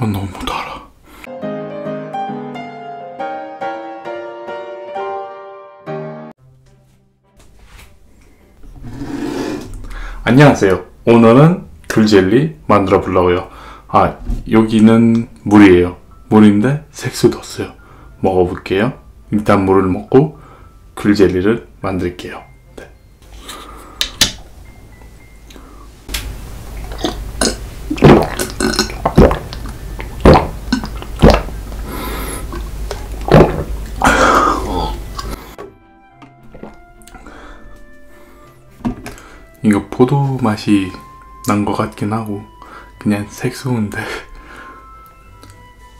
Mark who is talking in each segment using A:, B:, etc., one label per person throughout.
A: 어, 너무 달아. 안녕하세요. 오늘은 귤젤리 만들어 보려고요. 아, 여기는 물이에요. 물인데 색소 뒀어요. 먹어볼게요. 일단 물을 먹고 귤젤리를 만들게요. 이거 포도 맛이 난 것 같긴 하고 그냥 색소인데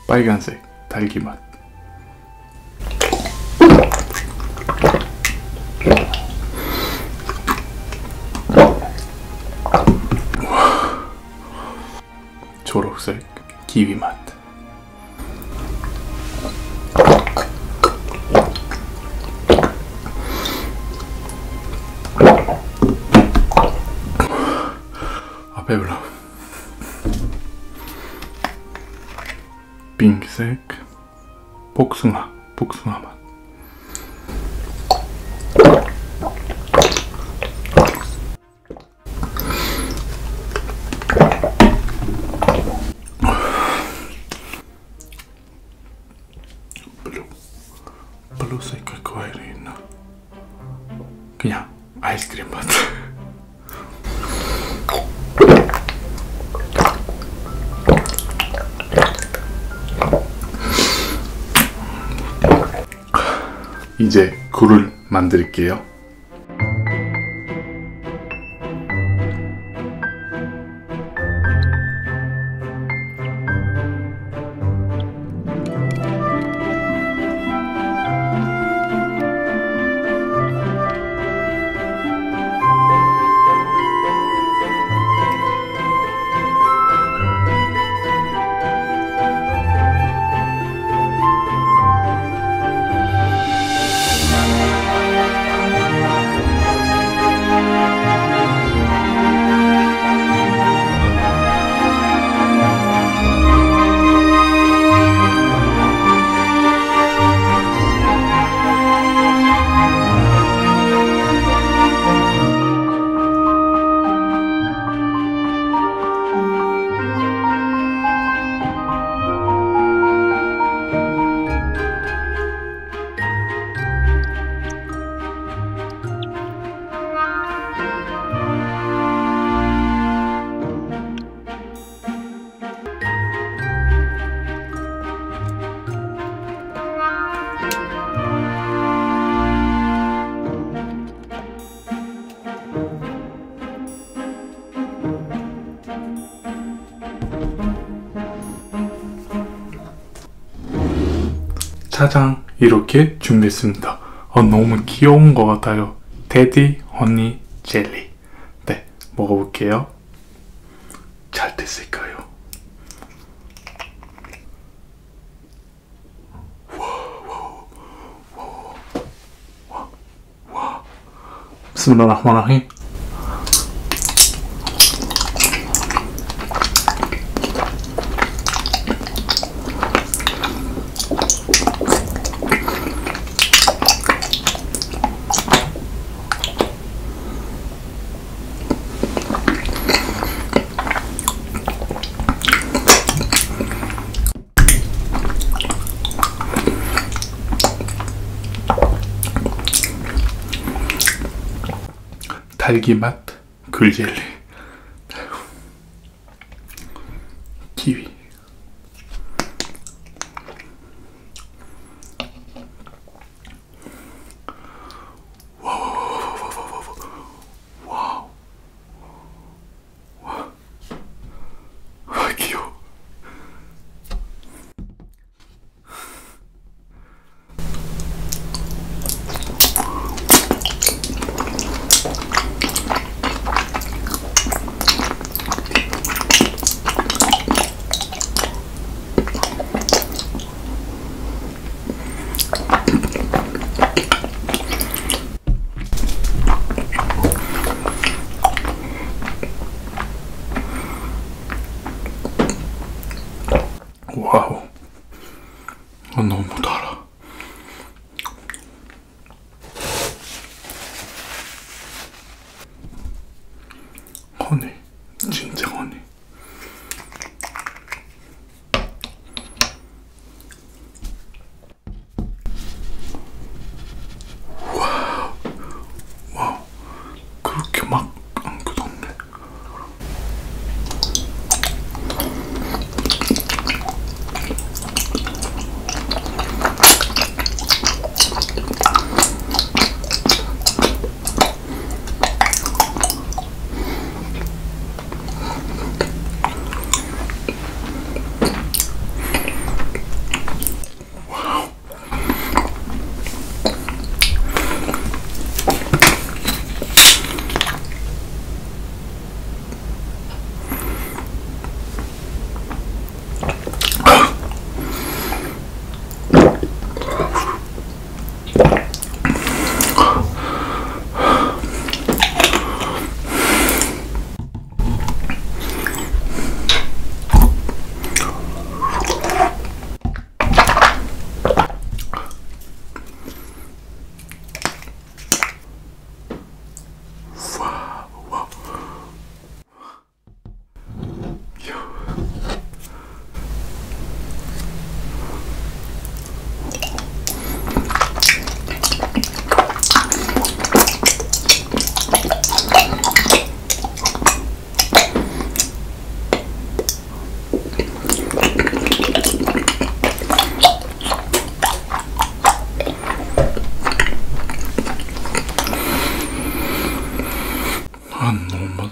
A: 빨간색 딸기 맛. 초록색 키위 맛. 아 배불러. 핑크색 복숭아 복숭아 맛. 이제 굴을 만들게요. 짜장 이렇게 준비했습니다. 어, 너무 귀여운 것 같아요. 테디 허니 젤리. 네, 먹어볼게요. 잘 됐을까요? 비스밀라 흐마니라힘. 딸기 맛 귤젤리 키위 와 귀여워 와우. 아, 너무 달아. 허니.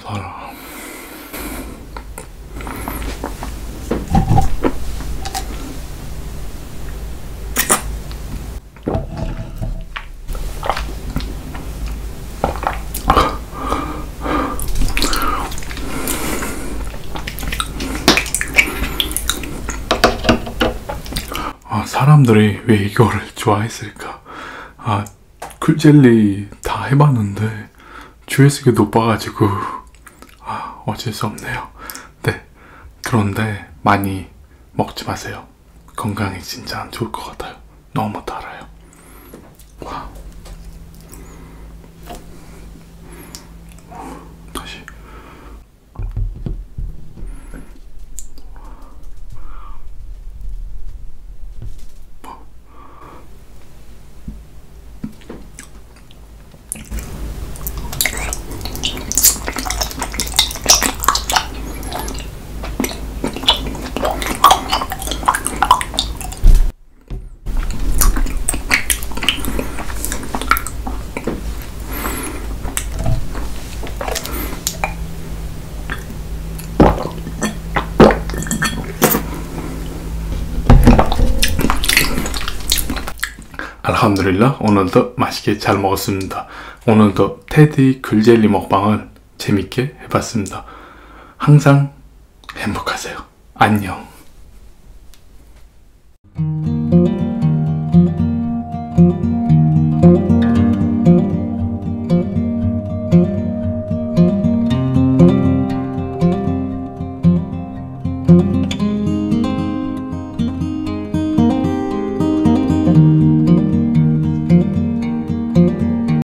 A: 달아. 아, 사람들이 왜 이거를 좋아했을까? 아, 쿨젤리 다 해봤는데 조회수가 높아가지고 아, 어쩔 수 없네요. 네, 그런데 많이 먹지 마세요. 건강에 진짜 안 좋을 것 같아요. 너무 달 알함드릴라 오늘도 맛있게 잘 먹었습니다. 오늘도 테디 귤젤리 먹방을 재밌게 해봤습니다. 항상 행복하세요. 안녕.